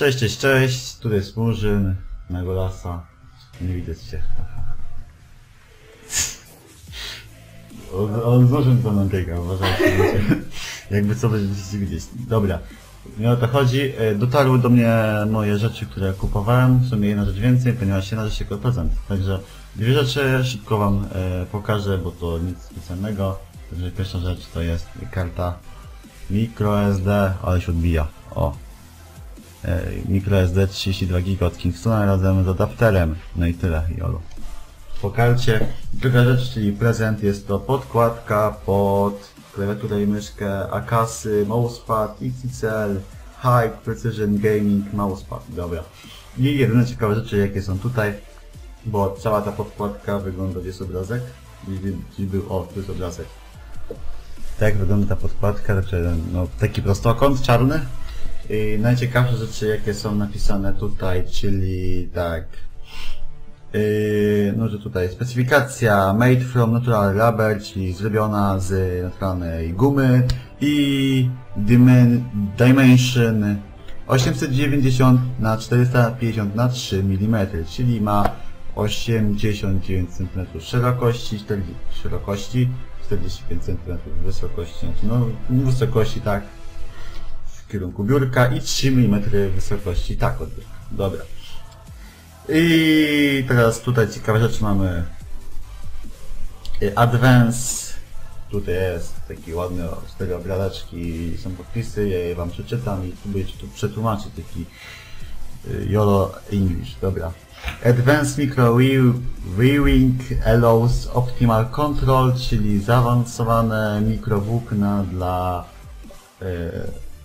Cześć, cześć, cześć, tu jest Murzyn, Megolasa, nie widać cię. On, on nam biega, uważajcie, jakby co będziecie widzieć. Dobra, nie o to chodzi, E, dotarły do mnie moje rzeczy, które kupowałem, w sumie jedna rzecz więcej, ponieważ jedna rzecz jako prezent, także dwie rzeczy szybko wam e, pokażę, bo to nic specjalnego, także pierwsza rzecz to jest karta microSD, ale się odbija, o, microSD 32 GB od Kingstona razem z adapterem. No i tyle, jolo. Po karcie. Druga rzecz, czyli prezent, jest to podkładka pod klawiaturę i myszkę Akasy, mousepad, XXL, High Precision Gaming Mousepad. Dobra. I jedyne ciekawe rzeczy, jakie są tutaj, bo cała ta podkładka wygląda, jest obrazek? Gdzieś był, o, tu jest obrazek. Tak wygląda ta podkładka, znaczy, no, taki prostokąt czarny, i najciekawsze rzeczy, jakie są napisane tutaj, czyli tak. Yy, no, że tutaj specyfikacja made from natural rubber, czyli zrobiona z naturalnej gumy i dimen, dimension 890 na 450 na 3 mm, czyli ma 89 cm szerokości, 40, szerokości 45 cm wysokości, znaczy no wysokości tak, w kierunku biurka i 3 mm wysokości. Tak, od biurka. Dobra. I teraz tutaj ciekawe rzeczy mamy. Y, Advance. Tutaj jest taki ładny, cztery obrazeczki, są podpisy, ja je wam przeczytam i próbuję ci tu przetłumaczyć taki y, YOLO English, dobra. Advanced Micro View- Viewing allows optimal control, czyli zaawansowane mikrowłókna dla e,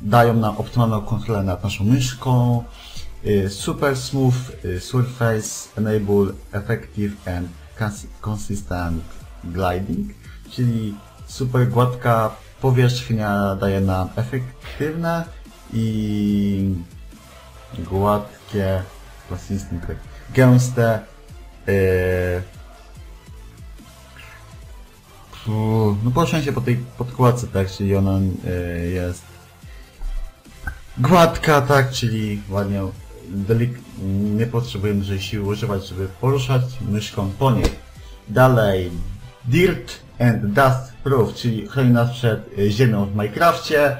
dają nam optymalną kontrolę nad naszą myszką. E, Super smooth e, surface enable effective and cons- consistent gliding, czyli super gładka powierzchnia daje nam efektywne i gładkie, consistent, gęste, Fu, No poruszam się po tej podkładce, tak, czyli ona e, jest gładka, tak, czyli ładnie, delik nie potrzebujemy dużej siły używać, żeby poruszać myszką po niej. Dalej, Dirt and Dust Proof, czyli chroni nas przed e, ziemią w Minecrafcie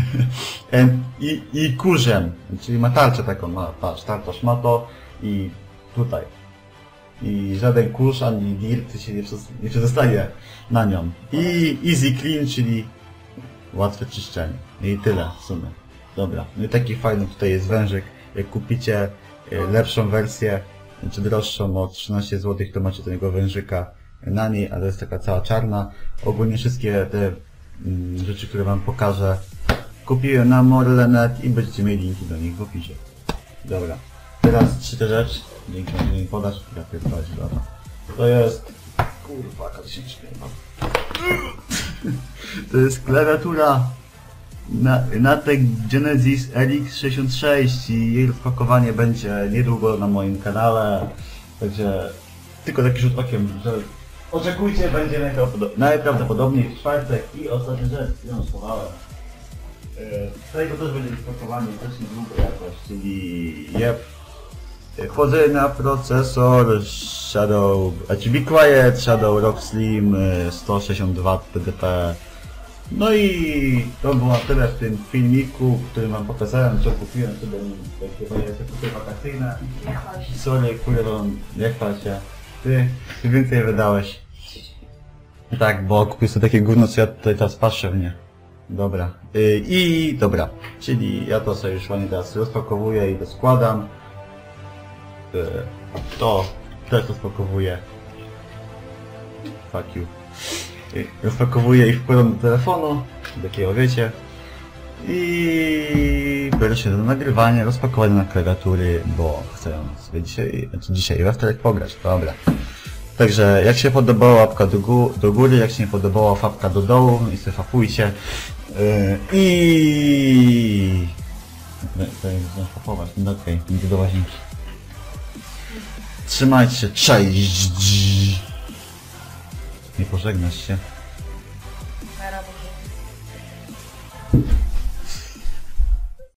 And, i, i kurzem, czyli ma tarczę taką, ma, patrz, tarczasz ma to i tutaj i żaden kurz ani dirt się nie, nie przedostanie na nią. I easy clean, czyli łatwe czyszczenie. I tyle w sumie. Dobra. No i taki fajny tutaj jest wężyk. Jak kupicie e, lepszą wersję, czy droższą o 13 zł, to macie tego wężyka na niej, ale jest taka cała czarna. Ogólnie wszystkie te mm, rzeczy, które wam pokażę, kupiłem na Morle.net i będziecie mieli linki do nich w opisie. Dobra. Teraz trzecia rzecz. Dzięki, że mi podasz. Ja dobra. To jest... Kurwa, jak to się śpiewa. To jest klawiatura na, Natek Genesis RX66 i jej rozpakowanie będzie niedługo na moim kanale. Także tylko taki rzut okiem, że oczekujcie, będzie najprawdopodobniej, w czwartek i ostatnia rzecz, którą schowałem. E, Tego też będzie rozpakowanie też niedługo jakoś, czyli jeb, Wchodzę na procesor Shadow, znaczy Be Quiet, Shadow Rock Slim, y, 162 TDP. No i to było tyle w tym filmiku, w którym wam pokazałem, co kupiłem sobie takie zakupy wakacyjne. Sorry, nie chwal się. Ty, ty więcej wydałeś. Tak, bo kupię sobie takie gówno, co ja tutaj teraz patrzę w nie. Dobra. Y, I dobra, czyli ja to sobie już ładnie teraz rozpakowuję i to składam. E, to też rozpakowuję. Fuck you. Rozpakowuję i wkładam do telefonu, takiego wiecie. I biorę się do nagrywania, rozpakowania na klawiatury, bo chcę sobie dzisiaj, znaczy dzisiaj we wtorek pograć, dobra. Także jak się podobała łapka do, gó- do góry, jak się nie podobała fapka do dołu i sobie fapujcie. Yy, I... No, To jest fapować, no okej, idę do łazienki. Trzymajcie się, cześć! Nie pożegnasz się. Na robocie.